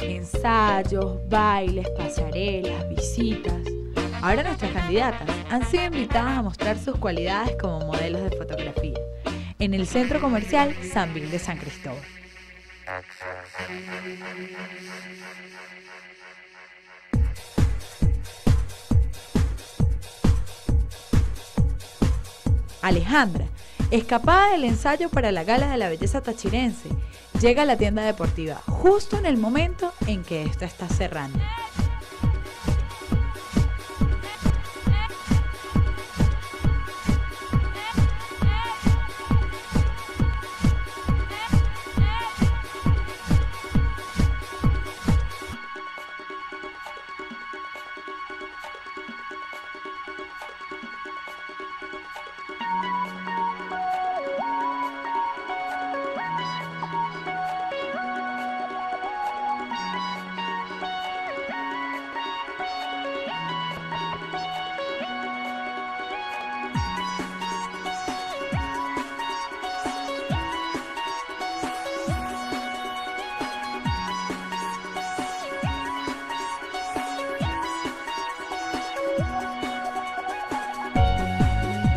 Ensayos, bailes, pasarelas, visitas. Ahora nuestras candidatas han sido invitadas a mostrar sus cualidades como modelos de fotografía en el centro comercial San Vil de San Cristóbal. Alejandra, escapada del ensayo para la gala de la belleza tachirense, llega a la tienda deportiva justo en el momento en que esta está cerrando.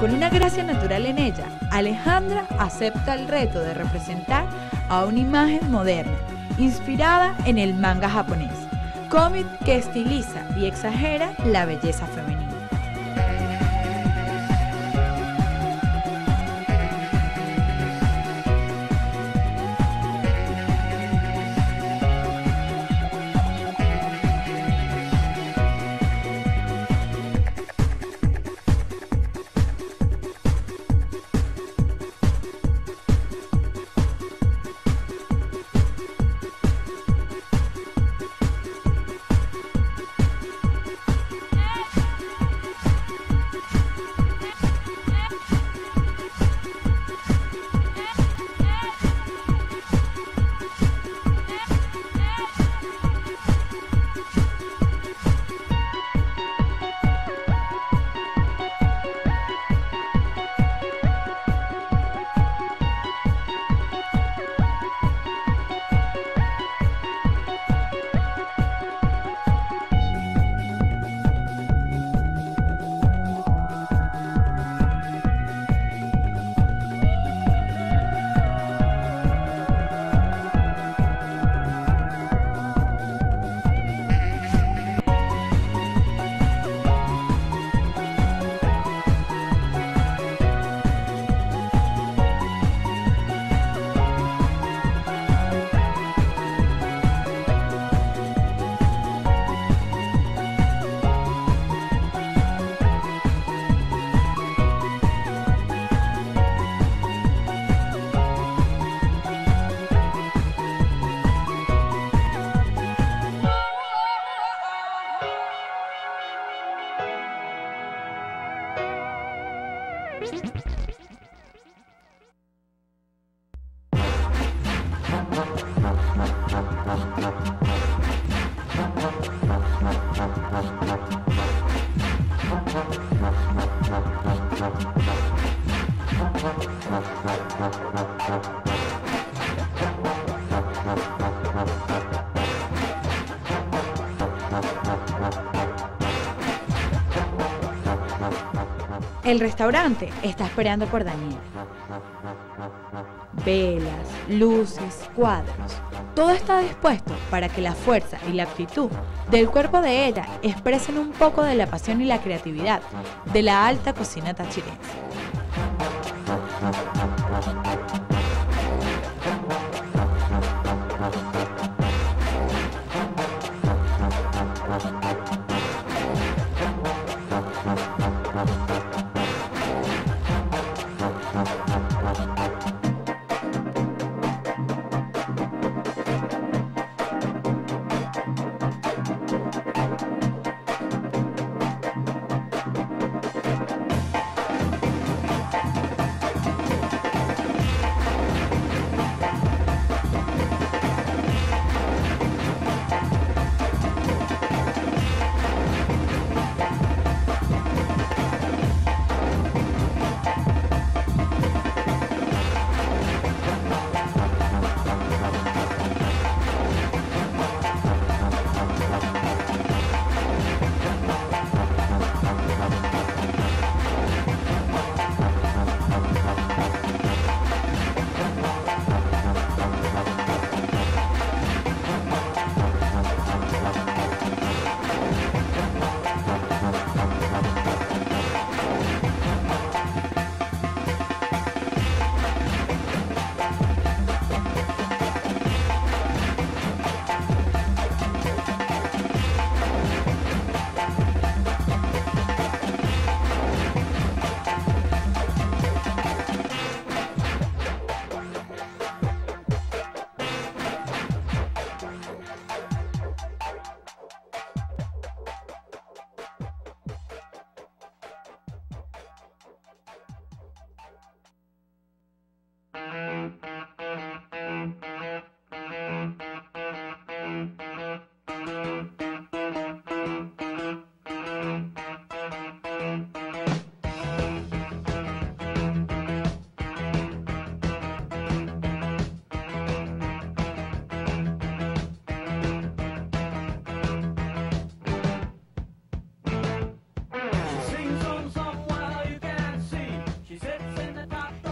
Con una gracia natural en ella, Alejandra acepta el reto de representar a una imagen moderna, inspirada en el manga japonés, cómic que estiliza y exagera la belleza femenina. El restaurante está esperando por Daniel. Velas, luces, cuadros. Todo está dispuesto para que la fuerza y la aptitud del cuerpo de ella expresen un poco de la pasión y la creatividad de la alta cocina tachirense.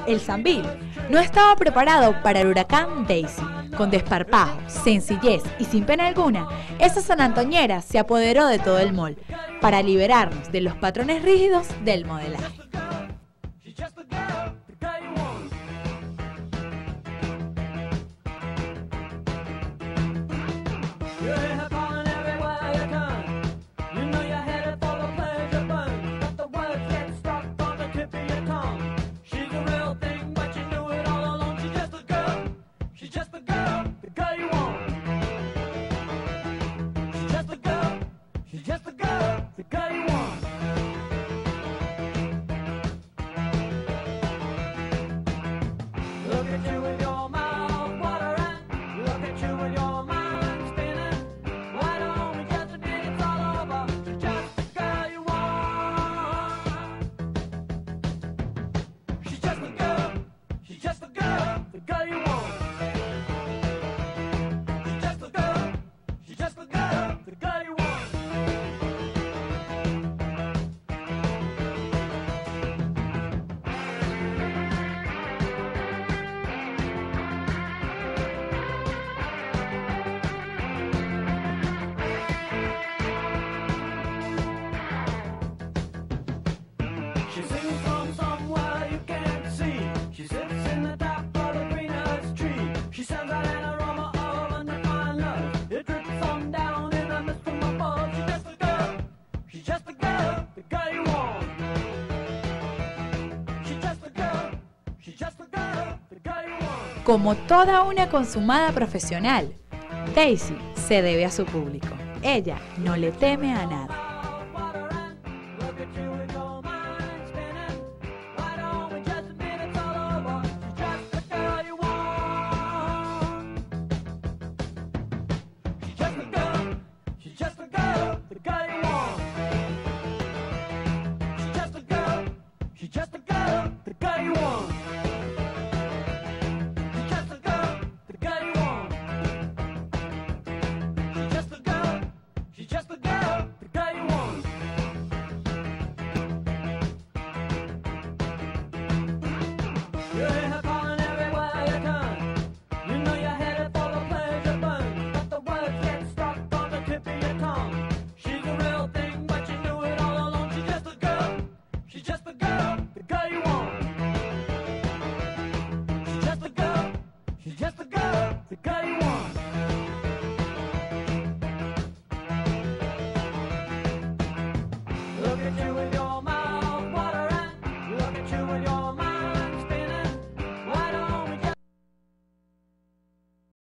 El Zambil, no estaba preparado para el huracán Daisy. Con desparpajo, sencillez y sin pena alguna, esa sanantoñera se apoderó de todo el mall para liberarnos de los patrones rígidos del modelaje. She's just the girl, the girl you want. Como toda una consumada profesional, Daisy se debe a su público. Ella no le teme a nada. have